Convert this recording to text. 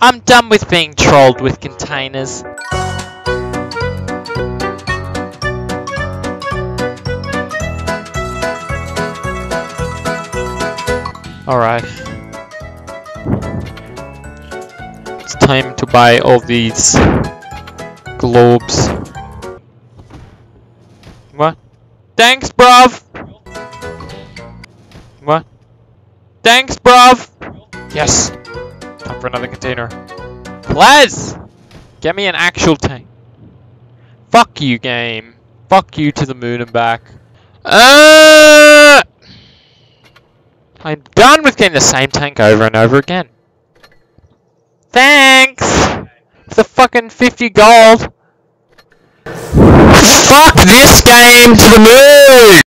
I'm done with being trolled with containers. Alright. It's time to buy all these globes. What? Thanks, bruv! What? Thanks, bruv! Yes! Time for another container. Les! Get me an actual tank. Fuck you, game. Fuck you to the moon and back. Uh, I'm done with getting the same tank over and over again. Thanks! For the fucking 50 gold. Fuck this game to the moon!